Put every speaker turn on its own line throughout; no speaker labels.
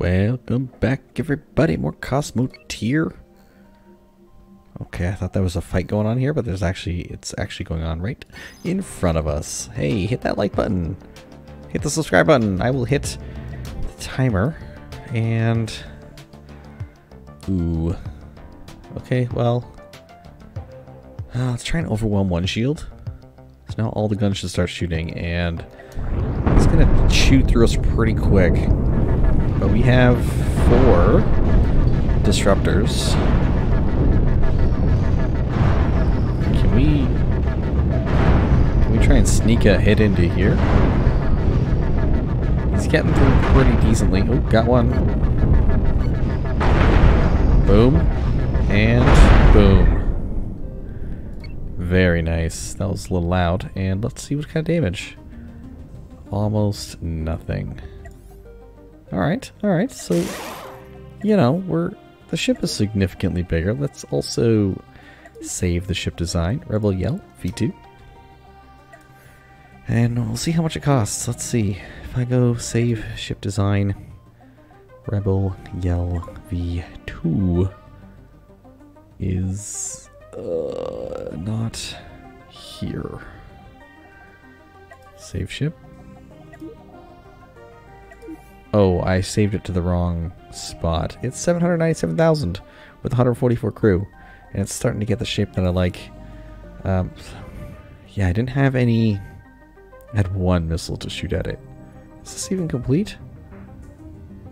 Welcome back, everybody. More Cosmo tier. Okay, I thought there was a fight going on here, but there's actually it's actually going on right in front of us. Hey, hit that like button. Hit the subscribe button. I will hit the timer. And ooh. Okay, well. Uh, let's try and overwhelm one shield. So now all the guns should start shooting, and it's gonna shoot through us pretty quick. But we have four disruptors. Can we can we try and sneak a hit into here? He's getting through pretty decently. Oh, got one. Boom. And boom. Very nice. That was a little loud. And let's see what kind of damage. Almost nothing. Alright, alright. So, you know, we're... The ship is significantly bigger. Let's also save the ship design. Rebel Yell, V2. And we'll see how much it costs. Let's see. If I go save ship design, Rebel Yell V2 is uh, not here. Save ship. Oh, I saved it to the wrong spot. It's 797,000 with 144 crew. And it's starting to get the shape that I like. Um, yeah, I didn't have any... I had one missile to shoot at it. Is this even complete?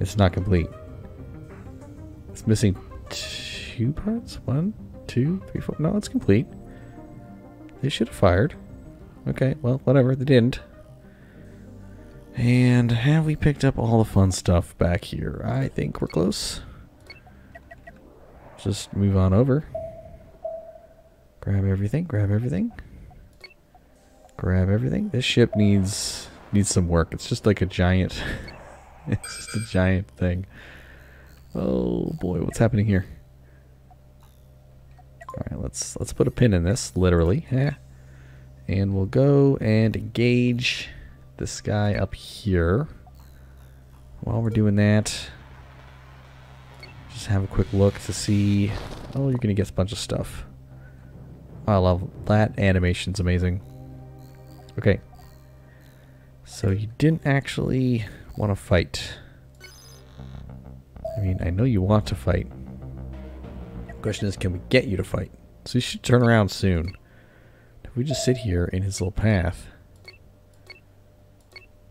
It's not complete. It's missing two parts? One, two, three, four. No, it's complete. They should have fired. Okay, well, whatever. They didn't. And have we picked up all the fun stuff back here? I think we're close. Just move on over. Grab everything, grab everything. Grab everything. This ship needs needs some work. It's just like a giant it's just a giant thing. Oh boy, what's happening here? Alright, let's let's put a pin in this, literally. Yeah. And we'll go and engage this guy up here. While we're doing that, just have a quick look to see. Oh, you're gonna get a bunch of stuff. I love that animation's amazing. Okay. So you didn't actually want to fight. I mean, I know you want to fight. The question is, can we get you to fight? So you should turn around soon. If we just sit here in his little path,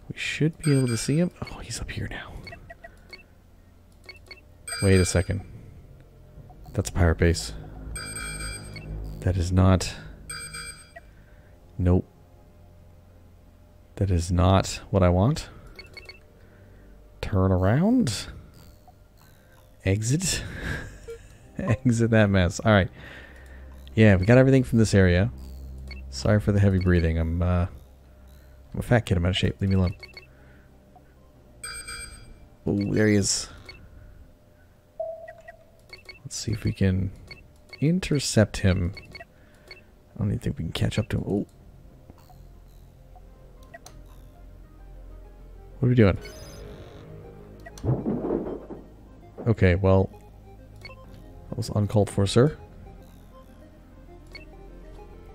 we should be able to see him. Oh, he's up here now. Wait a second. That's a pirate base. That is not... Nope. That is not what I want. Turn around. Exit. Exit that mess. Alright. Yeah, we got everything from this area. Sorry for the heavy breathing. I'm, uh... I'm a fat kid. I'm out of shape. Leave me alone. Oh, there he is. Let's see if we can intercept him. I don't even think we can catch up to him. Oh. What are we doing? Okay, well, that was uncalled for, sir.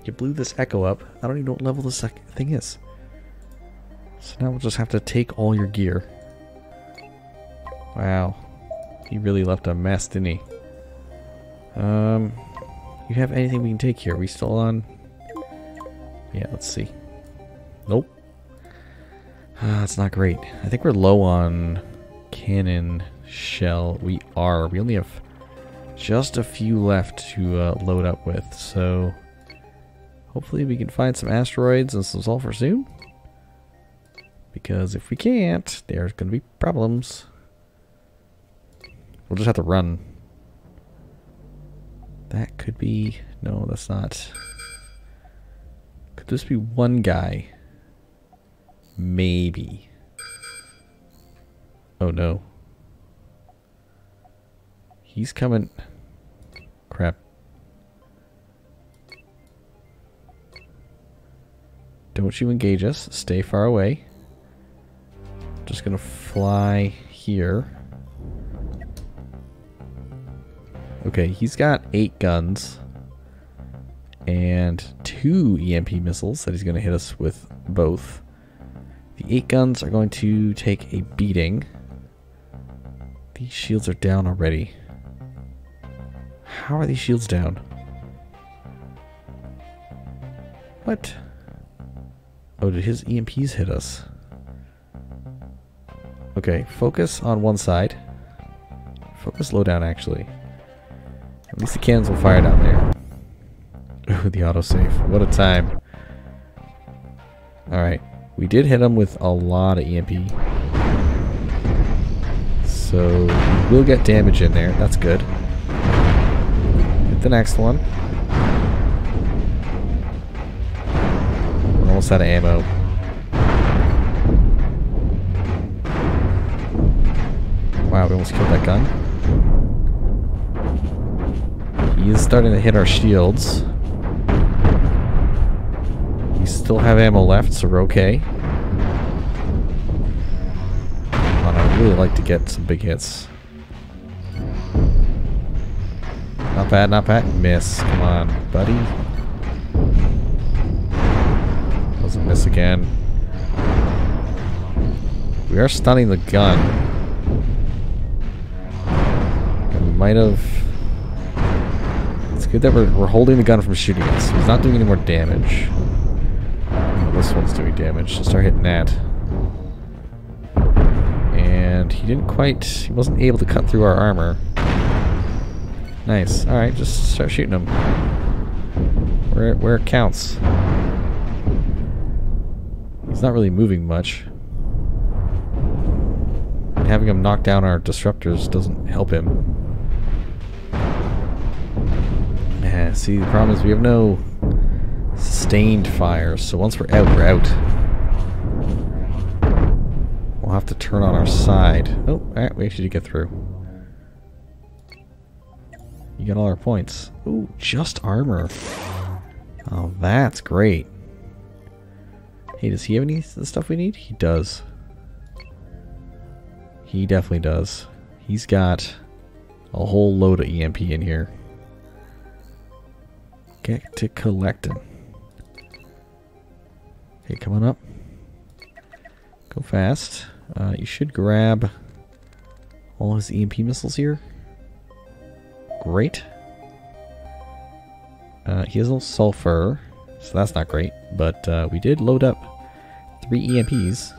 You blew this echo up. I don't even know what level this thing is. So now we'll just have to take all your gear. Wow. He really left a mess, didn't he? Um, you have anything we can take here? Are we still on? Yeah, let's see. Nope. Uh, that's not great. I think we're low on cannon shell. We are. We only have just a few left to uh, load up with, so hopefully we can find some asteroids and some sulfur soon. Because if we can't, there's going to be problems. We'll just have to run. That could be... No, that's not... Could this be one guy? Maybe. Oh no. He's coming. Crap. Don't you engage us. Stay far away. Just gonna fly here. Okay, he's got eight guns and two EMP missiles that he's going to hit us with both. The eight guns are going to take a beating. These shields are down already. How are these shields down? What? Oh, did his EMPs hit us? Okay, focus on one side. Focus low down, actually. At least the cannons will fire down there. Ooh, the autosave. What a time. Alright. We did hit him with a lot of EMP. So, we will get damage in there. That's good. Hit the next one. We're almost out of ammo. Wow, we almost killed that gun. He is starting to hit our shields. We still have ammo left, so we're okay. But I'd really like to get some big hits. Not bad, not bad. Miss. Come on, buddy. Doesn't miss again. We are stunning the gun might have... It's good that we're, we're holding the gun from shooting us. He's not doing any more damage. Oh, this one's doing damage. So start hitting that. And he didn't quite... He wasn't able to cut through our armor. Nice. Alright, just start shooting him. Where, where it counts. He's not really moving much. And having him knock down our disruptors doesn't help him. See, the problem is we have no sustained fire, so once we're out, we're out. We'll have to turn on our side. Oh, alright, we actually did get through. You got all our points. Ooh, just armor. Oh, that's great. Hey, does he have any of the stuff we need? He does. He definitely does. He's got a whole load of EMP in here. Get to collecting. Okay, on up. Go fast. Uh, you should grab all his EMP missiles here. Great. Uh, he has no sulfur, so that's not great. But uh, we did load up three EMPs.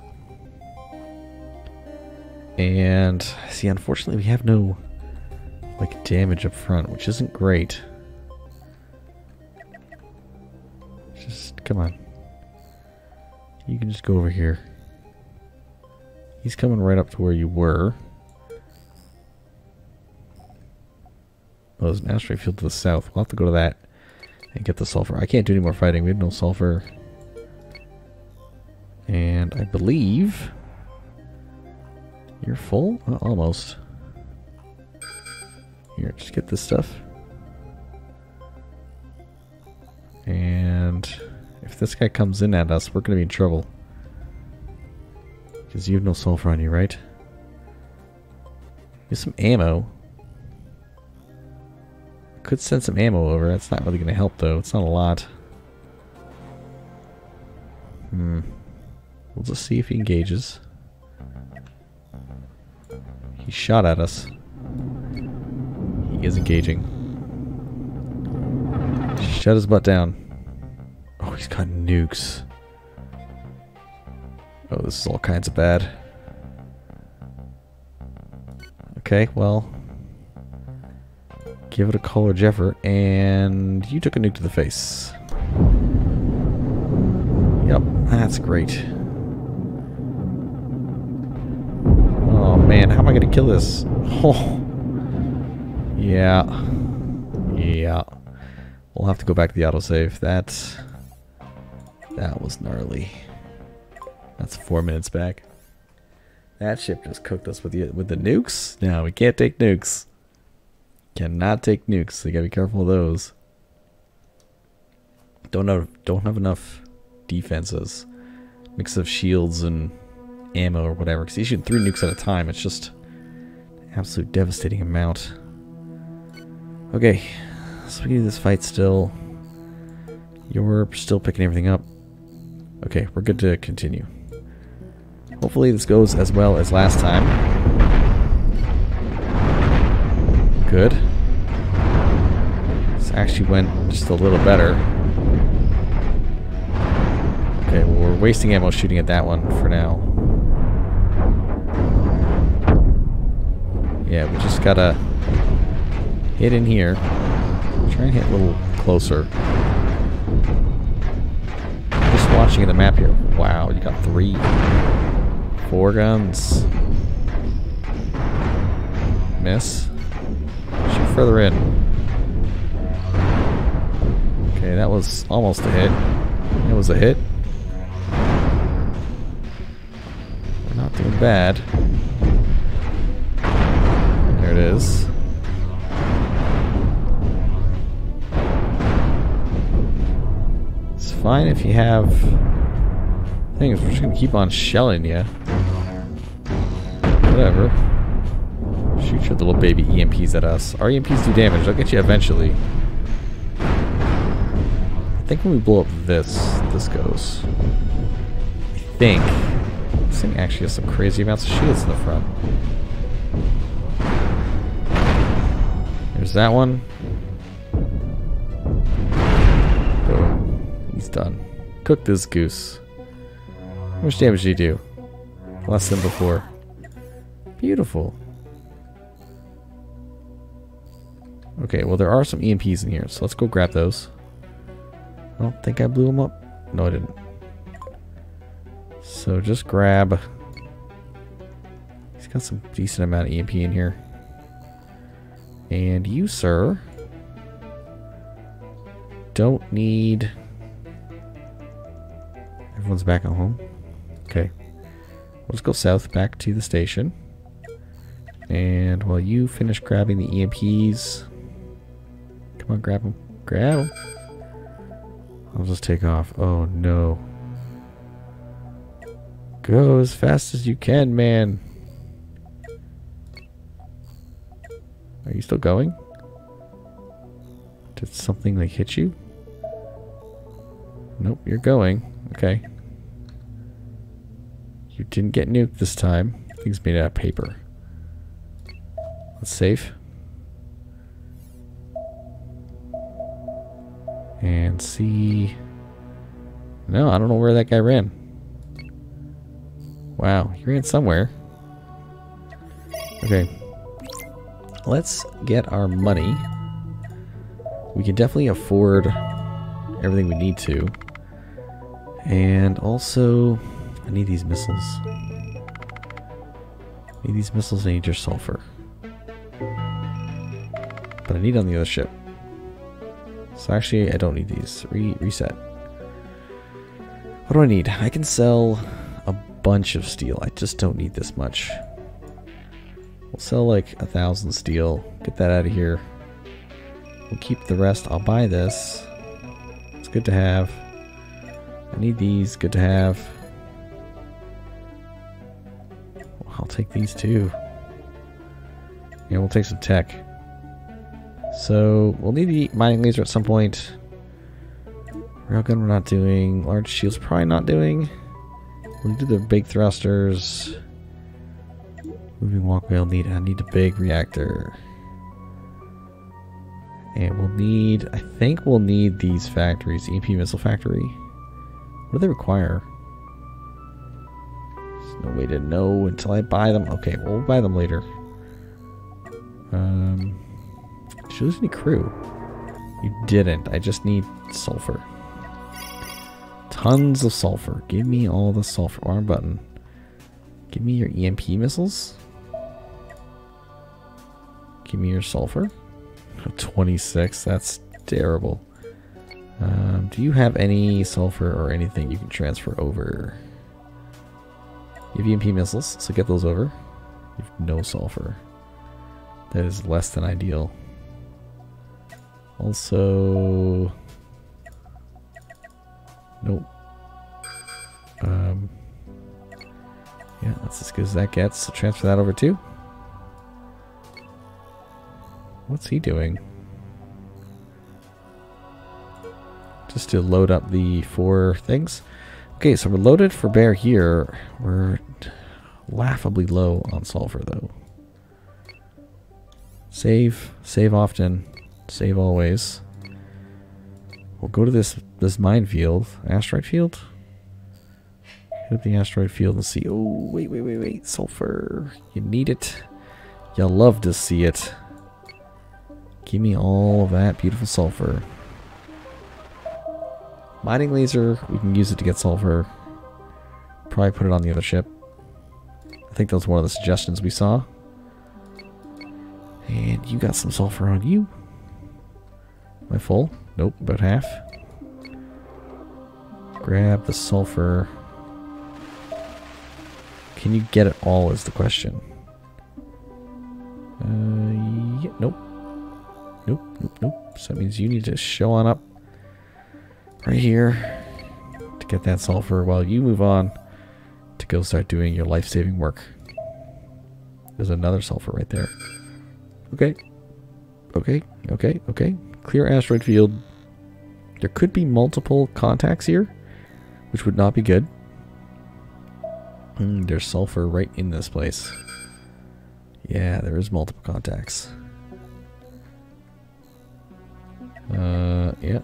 And, see, unfortunately we have no, like, damage up front, which isn't great. Come on. You can just go over here. He's coming right up to where you were. Oh, there's an asteroid field to the south. We'll have to go to that and get the sulfur. I can't do any more fighting. We have no sulfur. And I believe you're full? Well, almost. Here, just get this stuff. And this guy comes in at us, we're going to be in trouble. Because you have no sulfur on you, right? Get some ammo. Could send some ammo over. That's not really going to help, though. It's not a lot. Hmm. We'll just see if he engages. He shot at us. He is engaging. Shut his butt down. He's got nukes. Oh, this is all kinds of bad. Okay, well. Give it a college effort, and you took a nuke to the face. Yep, that's great. Oh man, how am I gonna kill this? Oh. Yeah. Yeah. We'll have to go back to the autosave. That's... That was gnarly. That's four minutes back. That ship just cooked us with the with the nukes. No, we can't take nukes. Cannot take nukes. So you gotta be careful of those. Don't have don't have enough defenses. Mix of shields and ammo or whatever. Because you shoot three nukes at a time. It's just absolute devastating amount. Okay, so we do this fight still. You're still picking everything up. Okay, we're good to continue. Hopefully this goes as well as last time. Good. This actually went just a little better. Okay, well we're wasting ammo shooting at that one for now. Yeah, we just gotta hit in here. Try and hit a little closer. Watching the map here. Wow, you got three. Four guns. Miss. Shoot further in. Okay, that was almost a hit. It was a hit. We're not doing bad. There it is. Fine if you have things. We're just gonna keep on shelling you. Whatever. Shoot your little baby EMPs at us. Our EMPs do damage. They'll get you eventually. I think when we blow up this, this goes. I think. This thing actually has some crazy amounts of shields in the front. There's that one. Done. Cook this goose. How much damage did he do? Less than before. Beautiful. Okay, well there are some EMPs in here, so let's go grab those. I don't think I blew them up. No, I didn't. So just grab... He's got some decent amount of EMP in here. And you, sir, don't need... Everyone's back at home? Okay. Let's go south back to the station. And while you finish grabbing the EMPs... Come on, grab them. Grab them. I'll just take off. Oh, no. Go as fast as you can, man. Are you still going? Did something like hit you? Nope, you're going. Okay. You didn't get nuked this time. Things made out of paper. Let's save. And see... No, I don't know where that guy ran. Wow, he ran somewhere. Okay. Let's get our money. We can definitely afford everything we need to. And also, I need these missiles. I need these missiles, I need your sulfur. But I need on the other ship. So actually, I don't need these. Re reset. What do I need? I can sell a bunch of steel. I just don't need this much. We'll sell like a thousand steel. Get that out of here. We'll keep the rest. I'll buy this. It's good to have. I need these. Good to have. Take these too. Yeah, we'll take some tech. So, we'll need the mining laser at some point. Railgun we're not doing. Large shields probably not doing. We'll do the big thrusters. Moving walkway I'll need I need a big reactor. And we'll need I think we'll need these factories. EMP missile factory. What do they require? No way to know until I buy them. Okay, we'll buy them later. Um did you lose any crew? You didn't. I just need sulfur. Tons of sulfur. Give me all the sulfur. Arm button. Give me your EMP missiles. Give me your sulfur. 26. That's terrible. Um, do you have any sulfur or anything you can transfer over? You have EMP missiles, so get those over. You have no sulfur. That is less than ideal. Also... Nope. Um, yeah, that's as good as that gets. So transfer that over too. What's he doing? Just to load up the four things. Okay, so we're loaded for bear here. We're laughably low on sulfur though. Save, save often, save always. We'll go to this this minefield, asteroid field. Hit up the asteroid field and see. Oh, wait, wait, wait, wait, sulfur. You need it. You'll love to see it. Give me all of that beautiful sulfur. Mining laser, we can use it to get sulfur. Probably put it on the other ship. I think that was one of the suggestions we saw. And you got some sulfur on you. Am I full? Nope, about half. Grab the sulfur. Can you get it all is the question. Uh, yeah, nope. Nope, nope, nope. So that means you need to show on up right here to get that sulfur while you move on to go start doing your life-saving work. There's another sulfur right there. Okay. Okay, okay, okay. Clear asteroid field. There could be multiple contacts here, which would not be good. Mm, there's sulfur right in this place. Yeah, there is multiple contacts. Uh, yeah.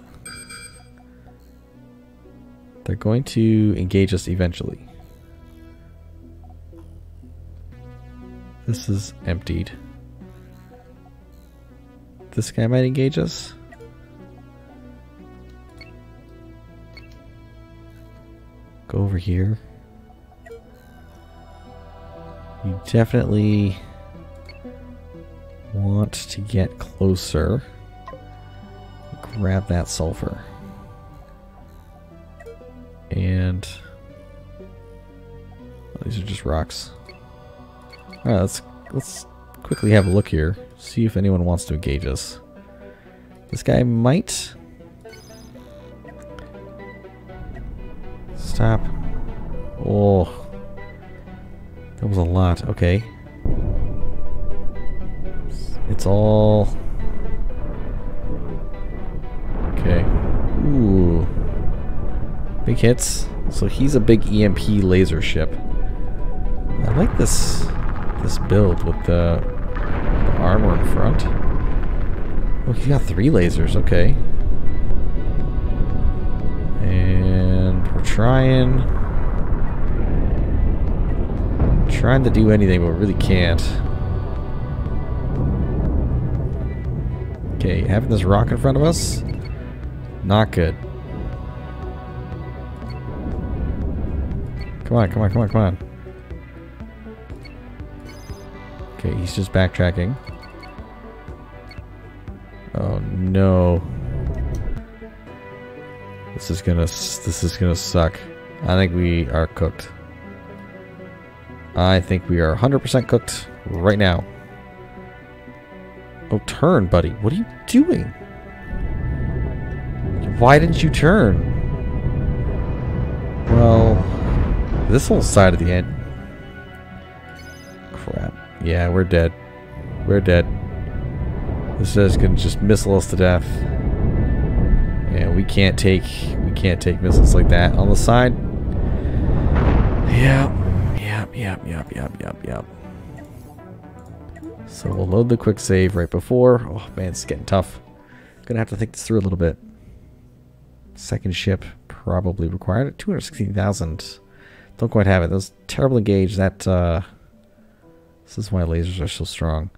They're going to engage us eventually. This is emptied. This guy might engage us. Go over here. You definitely want to get closer. Grab that sulfur. And these are just rocks. Alright, let's let's quickly have a look here. See if anyone wants to engage us. This guy might. Stop. Oh. That was a lot. Okay. It's all... hits. So he's a big EMP laser ship. I like this this build with the, the armor in front. Oh, he's got three lasers. Okay. And we're trying... Trying to do anything, but really can't. Okay, having this rock in front of us, not good. Come on, come on, come on, come on. Okay, he's just backtracking. Oh no. This is gonna this is gonna suck. I think we are cooked. I think we are 100% cooked right now. Oh, turn, buddy. What are you doing? Why didn't you turn? Well, this whole side of the end. Crap. Yeah, we're dead. We're dead. This is gonna just missile us to death. And we can't take we can't take missiles like that on the side. Yep. Yep, yep, yep, yep, yep, yep. So we'll load the quick save right before. Oh man, it's getting tough. Gonna have to think this through a little bit. Second ship probably required. 216,000. Don't quite have it. Those terrible engage. That, uh... This is why lasers are so strong.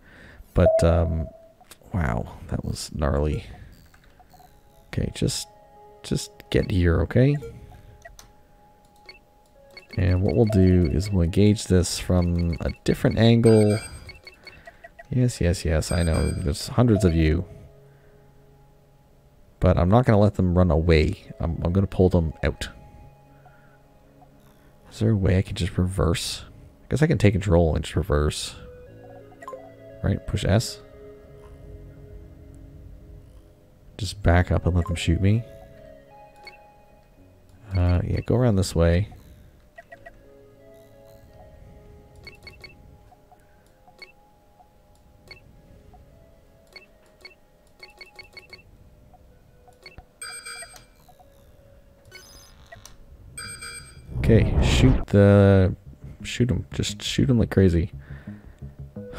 But, um... Wow, that was gnarly. Okay, just... Just get here, okay? And what we'll do is we'll engage this from a different angle. Yes, yes, yes, I know. There's hundreds of you. But I'm not going to let them run away. I'm, I'm going to pull them out. Is there a way I can just reverse? I guess I can take control and just reverse. Right, push S. Just back up and let them shoot me. Uh, yeah, go around this way. Okay, shoot the... Shoot him. Just shoot him like crazy.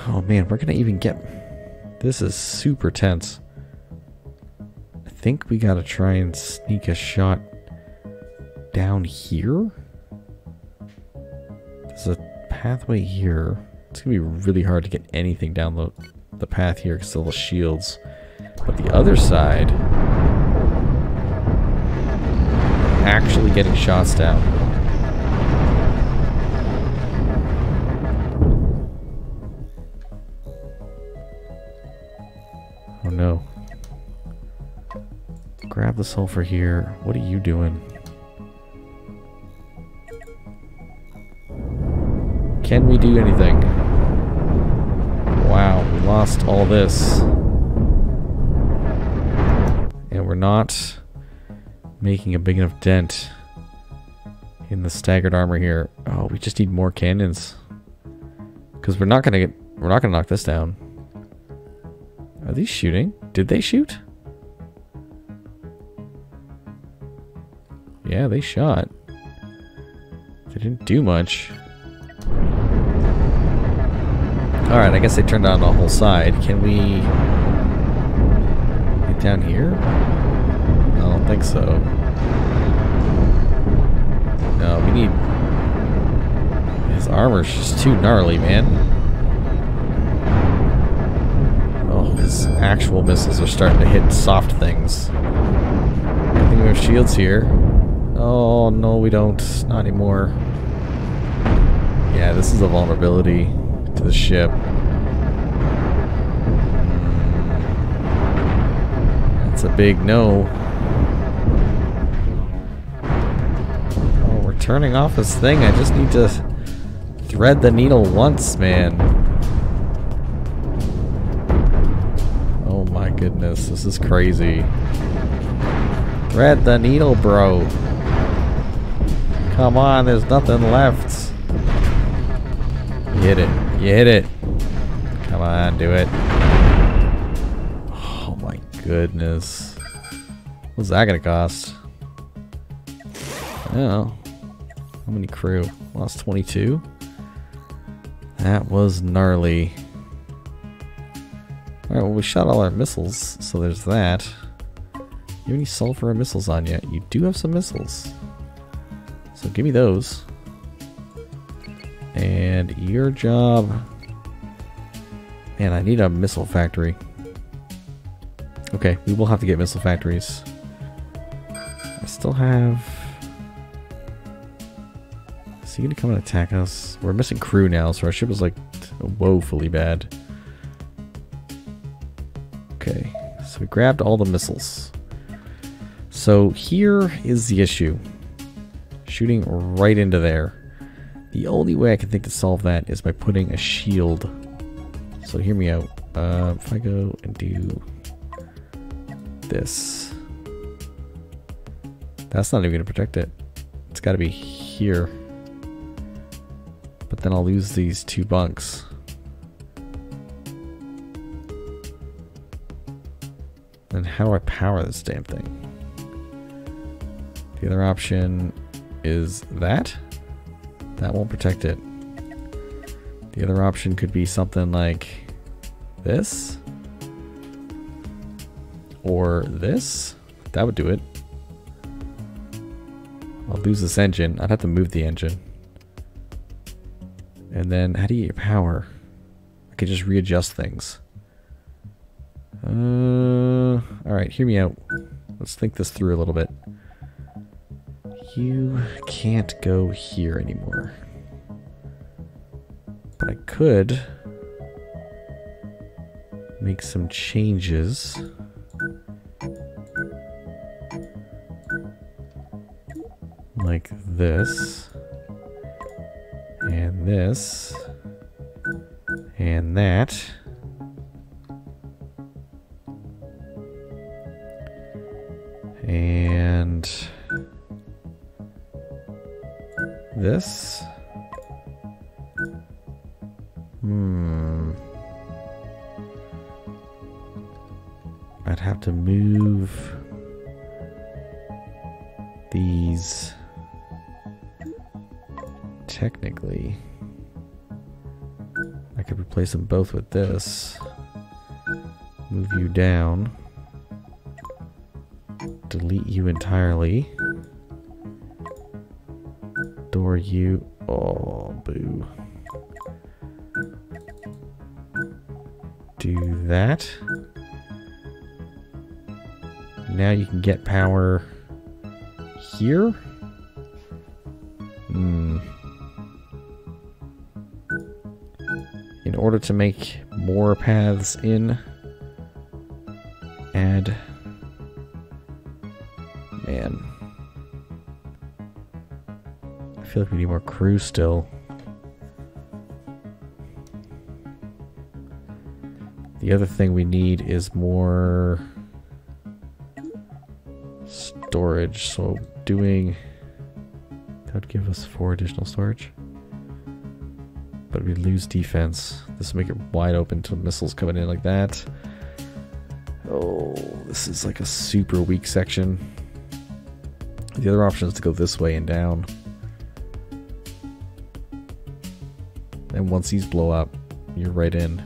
Oh man, we're gonna even get... This is super tense. I think we gotta try and sneak a shot down here? There's a pathway here. It's gonna be really hard to get anything down the, the path here because of the shields. But the other side... Actually getting shots down. Grab the sulfur here. What are you doing? Can we do anything? Wow, we lost all this. And we're not making a big enough dent in the staggered armor here. Oh, we just need more cannons. Because we're not gonna get we're not gonna knock this down. Are these shooting? Did they shoot? Yeah, they shot. They didn't do much. Alright, I guess they turned on the whole side. Can we get down here? I don't think so. No, we need... His armor's just too gnarly, man. Oh, his actual missiles are starting to hit soft things. I think we have shields here. Oh, no, we don't. Not anymore. Yeah, this is a vulnerability to the ship. Hmm. That's a big no. Oh, we're turning off this thing. I just need to thread the needle once, man. Oh my goodness, this is crazy. Thread the needle, bro. Come on, there's nothing left. You hit it. You hit it. Come on, do it. Oh my goodness. What's that gonna cost? Oh. How many crew? Lost 22? That was gnarly. Alright, well we shot all our missiles, so there's that. You have any sulfur missiles on yet? You do have some missiles. So give me those. And your job... Man, I need a missile factory. Okay, we will have to get missile factories. I still have... Is he gonna come and attack us? We're missing crew now, so our ship is like woefully bad. Okay, so we grabbed all the missiles. So here is the issue. Shooting right into there. The only way I can think to solve that is by putting a shield. So hear me out. Uh, if I go and do this. That's not even going to protect it. It's got to be here. But then I'll lose these two bunks. Then how do I power this damn thing? The other option is that. That won't protect it. The other option could be something like this. Or this. That would do it. I'll lose this engine. I'd have to move the engine. And then, how do you get your power? I could just readjust things. Uh, Alright, hear me out. Let's think this through a little bit. You can't go here anymore. But I could make some changes. Like this. And this. And that. Replace them both with this. Move you down. Delete you entirely. Door you. Oh, boo. Do that. Now you can get power here. In order to make more paths in, add. Man. I feel like we need more crew still. The other thing we need is more storage. So doing that would give us four additional storage. But we lose defense. This will make it wide open to missiles coming in like that. Oh, this is like a super weak section. The other option is to go this way and down. And once these blow up, you're right in.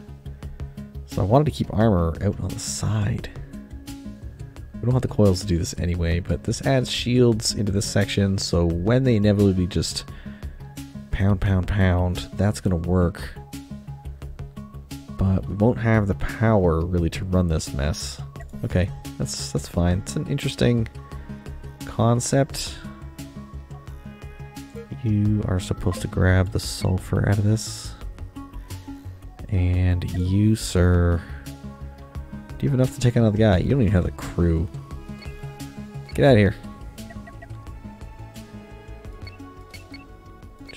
So I wanted to keep armor out on the side. We don't have the coils to do this anyway, but this adds shields into this section, so when they inevitably just pound, pound, pound, that's going to work. But we won't have the power really to run this mess. Okay, that's that's fine. It's an interesting concept. You are supposed to grab the sulfur out of this. And you, sir... Do you have enough to take the guy? You don't even have the crew. Get out of here.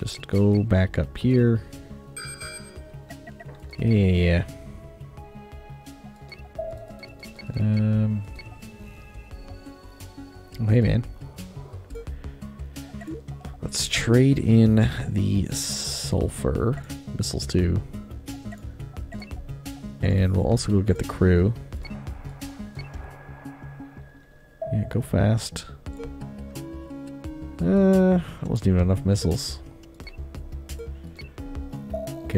Just go back up here. Yeah, yeah, yeah. Um. Oh, hey, man. Let's trade in the sulfur missiles too. And we'll also go get the crew. Yeah, go fast. Uh, that wasn't even enough missiles.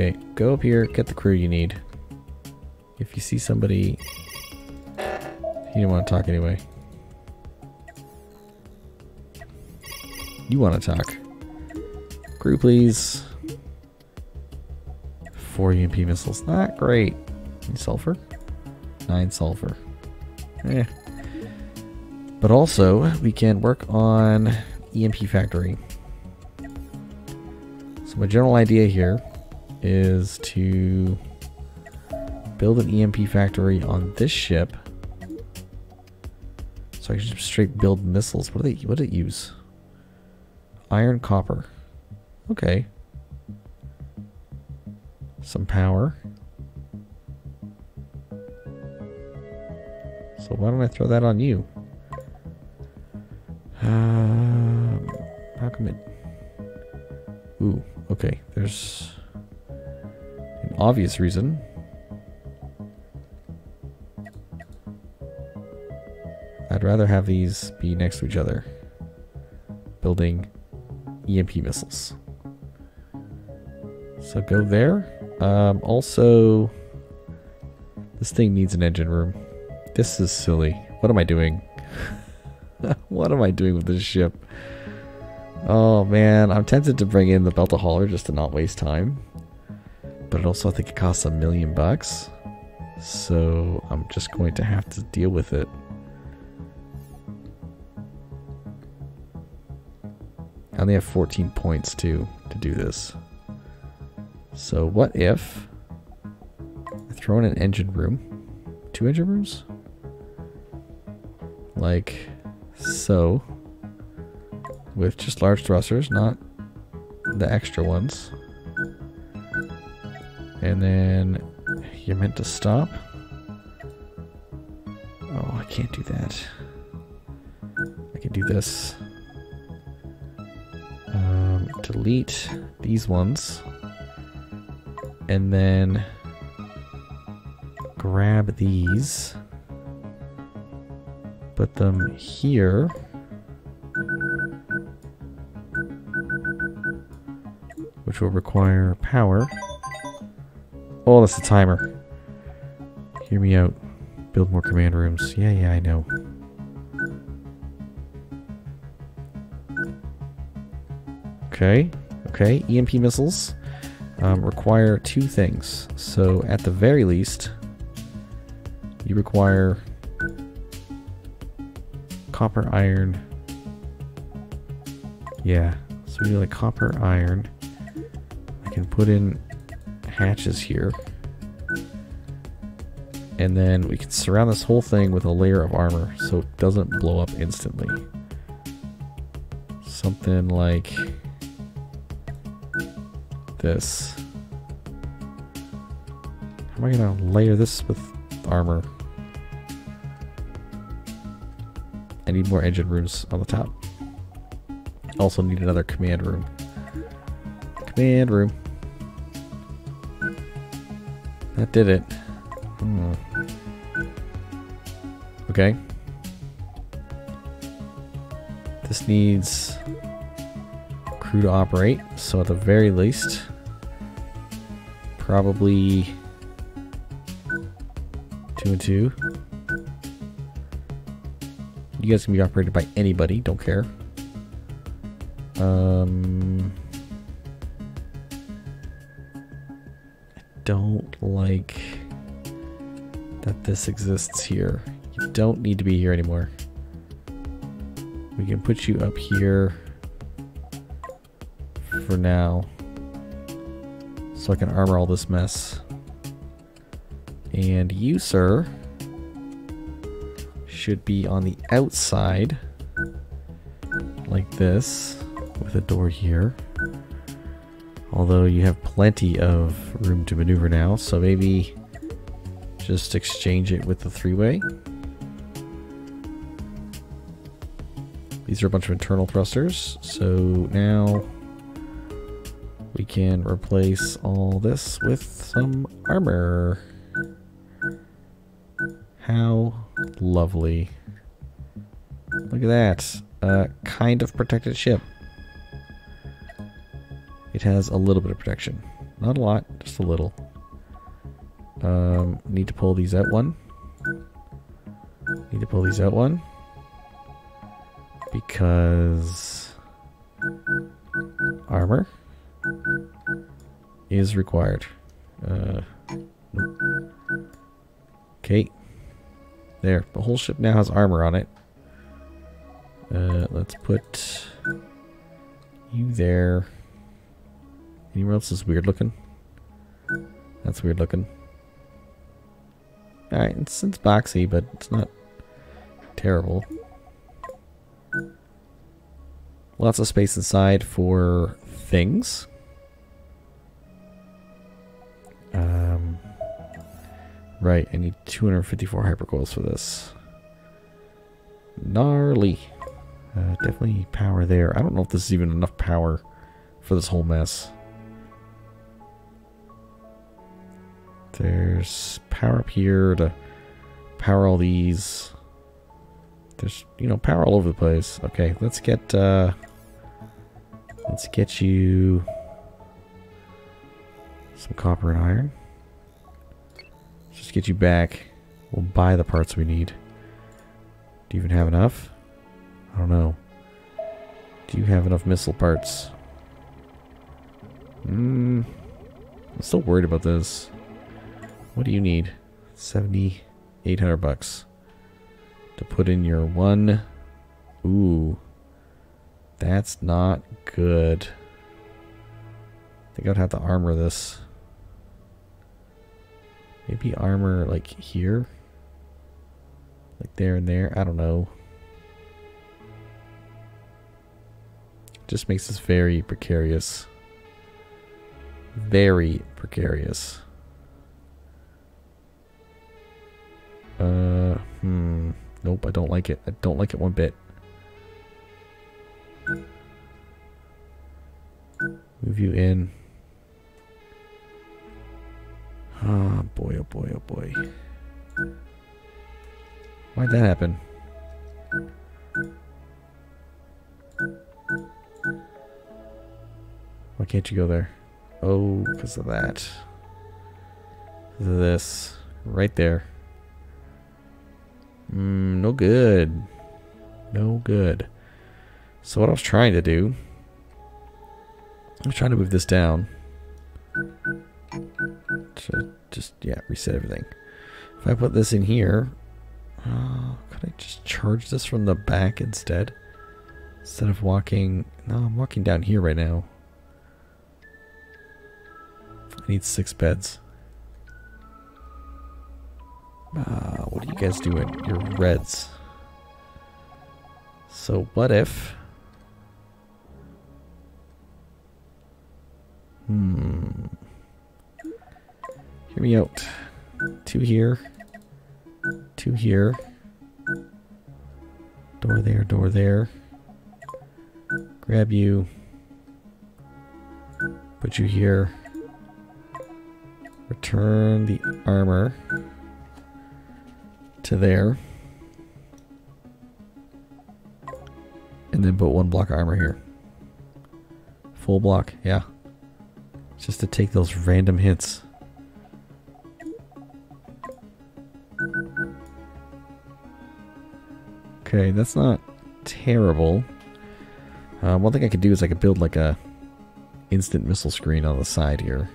Okay, go up here, get the crew you need. If you see somebody... You don't want to talk anyway. You want to talk. Crew, please. Four EMP missiles. Not great. Any sulfur? Nine sulfur. Eh. But also, we can work on EMP factory. So my general idea here is to build an EMP factory on this ship. So I can just straight build missiles. What do they what do it use? Iron copper. Okay. Some power. So why don't I throw that on you? Uh, How come it... Ooh, okay. There's obvious reason. I'd rather have these be next to each other. Building EMP missiles. So go there. Um, also, this thing needs an engine room. This is silly. What am I doing? what am I doing with this ship? Oh man, I'm tempted to bring in the Belta Hauler just to not waste time. But also I think it costs a million bucks. So I'm just going to have to deal with it. I only have 14 points too to do this. So what if I throw in an engine room? Two engine rooms? Like so. With just large thrusters, not the extra ones. And then you're meant to stop. Oh, I can't do that. I can do this. Um, delete these ones. And then grab these. Put them here. which will require power. Oh, that's the timer. Hear me out. Build more command rooms. Yeah, yeah, I know. Okay, okay. EMP missiles um, require two things. So at the very least, you require copper, iron. Yeah, so we need like copper, iron. I can put in hatches here. And then we can surround this whole thing with a layer of armor so it doesn't blow up instantly. Something like this. How am I gonna layer this with armor? I need more engine rooms on the top. Also need another command room. Command room. That did it. Hmm. Okay. This needs crew to operate, so at the very least, probably two and two. You guys can be operated by anybody, don't care. Um, don't like that this exists here. You don't need to be here anymore. We can put you up here for now. So I can armor all this mess. And you, sir, should be on the outside. Like this. With a door here. Although you have plenty of room to maneuver now. So maybe just exchange it with the three-way. These are a bunch of internal thrusters. So now we can replace all this with some armor. How lovely. Look at that. Uh, kind of protected ship. It has a little bit of protection. Not a lot, just a little. Um, need to pull these out one. Need to pull these out one. Because armor is required. Uh, okay. There. The whole ship now has armor on it. Uh, let's put you there. Anywhere else is weird looking? That's weird looking. Alright, it's, it's boxy, but it's not terrible. Lots of space inside for things. Um, right, I need 254 hypercoils for this. Gnarly. Uh, definitely power there. I don't know if this is even enough power for this whole mess. There's power up here to power all these. There's, you know, power all over the place. Okay, let's get, uh, let's get you some copper and iron. Let's just get you back. We'll buy the parts we need. Do you even have enough? I don't know. Do you have enough missile parts? Hmm. I'm still worried about this. What do you need? 7,800 bucks. To put in your one... Ooh. That's not good. I think I'd have to armor this. Maybe armor, like, here? Like there and there? I don't know. Just makes this very precarious. Very precarious. Uh, hmm. Nope, I don't like it. I don't like it one bit. Move you in. Oh boy, oh boy, oh boy. Why'd that happen? Why can't you go there? Oh, because of that. This. Right there. Mm, no good. No good. So what I was trying to do... I was trying to move this down. To just, yeah, reset everything. If I put this in here... Uh, could I just charge this from the back instead? Instead of walking... No, I'm walking down here right now. I need six beds. Uh, what are you guys doing? You're reds. So what if... Hmm. Hear me out. Two here. Two here. Door there, door there. Grab you. Put you here. Return the armor to there. And then put one block armor here. Full block, yeah. Just to take those random hits. Okay, that's not terrible. Uh, one thing I could do is I could build like a instant missile screen on the side here.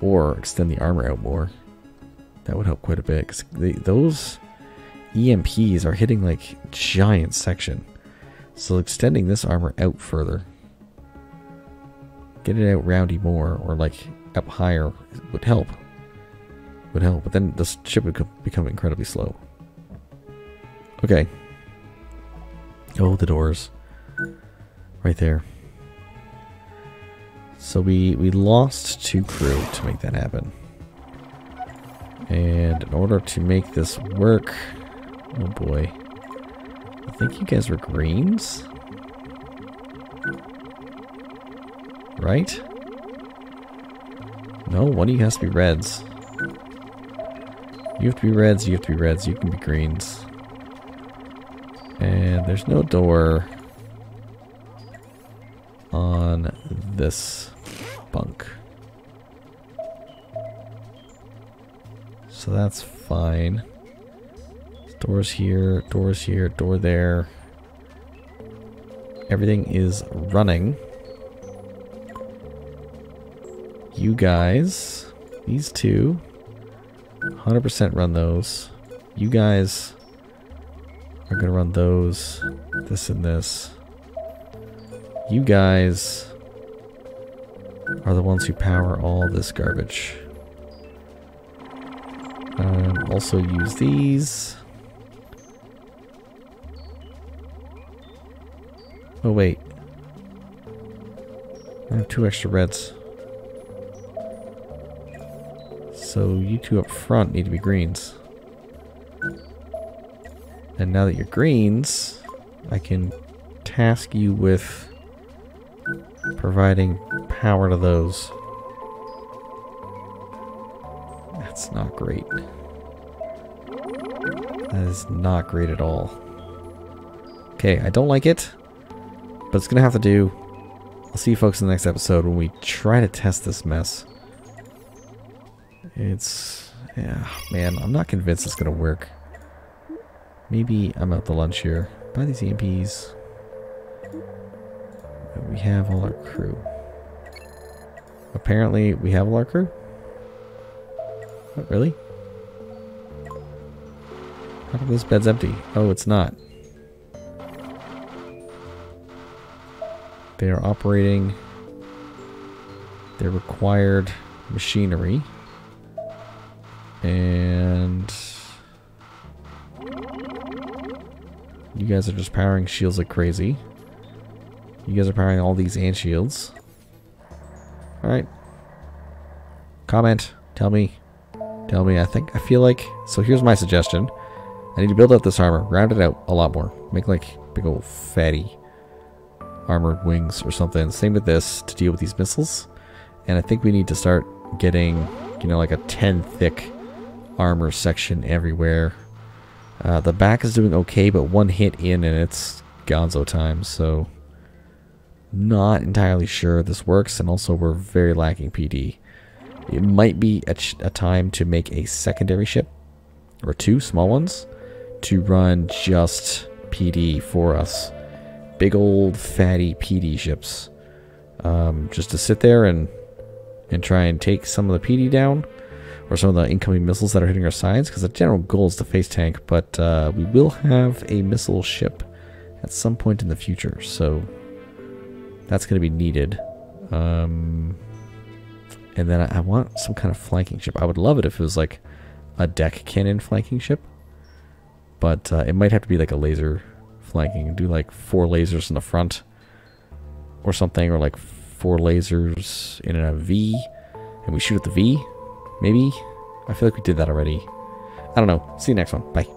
Or extend the armor out more. That would help quite a bit. Because those EMPs are hitting like giant section. So extending this armor out further. Get it out roundy more or like up higher would help. Would help. But then the ship would become incredibly slow. Okay. Oh, the doors. Right there. So we, we lost two crew to make that happen. And in order to make this work... Oh boy. I think you guys were greens? Right? No, one of you has to be reds. You have to be reds, you have to be reds, you can be greens. And there's no door on this bunk. So that's fine. Doors here, doors here, door there. Everything is running. You guys, these two, 100% run those. You guys are going to run those, this and this. You guys are the ones who power all this garbage. Um, also use these. Oh wait. I have two extra reds. So you two up front need to be greens. And now that you're greens, I can task you with providing power to those. That's not great. That is not great at all. Okay, I don't like it, but it's gonna have to do. I'll see you folks in the next episode when we try to test this mess. It's... yeah, man, I'm not convinced it's gonna work. Maybe I'm out to lunch here. Buy these EMPs. We have all our crew. Apparently, we have all our crew? What, really? How come this bed's empty? Oh, it's not. They are operating their required machinery. And... You guys are just powering shields like crazy. You guys are powering all these ant shields. Alright. Comment. Tell me. Tell me. I think, I feel like... So here's my suggestion. I need to build up this armor. Round it out a lot more. Make like big old fatty armored wings or something. Same with this to deal with these missiles. And I think we need to start getting, you know, like a 10 thick armor section everywhere. Uh, the back is doing okay, but one hit in and it's gonzo time, so not entirely sure this works, and also we're very lacking PD. It might be a, a time to make a secondary ship, or two small ones, to run just PD for us. Big old fatty PD ships. Um, just to sit there and and try and take some of the PD down or some of the incoming missiles that are hitting our sides because the general goal is to face tank but uh, we will have a missile ship at some point in the future so that's going to be needed um, and then I, I, want some kind of flanking ship I would love it if it was like a deck cannon flanking ship but uh, it might have to be like a laser flanking do like four lasers in the front or something or like four lasers in a V, and we shoot at the V, maybe? I feel like we did that already. I don't know. See you next one. Bye.